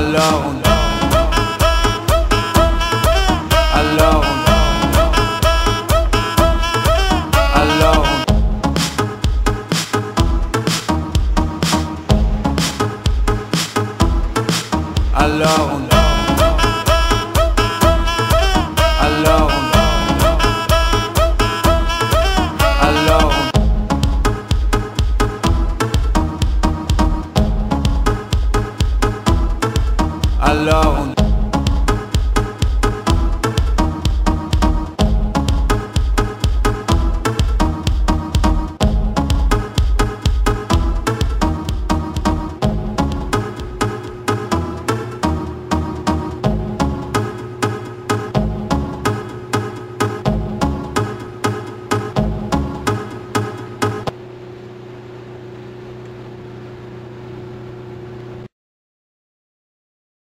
Alone. Alone. Alone. Alone. alors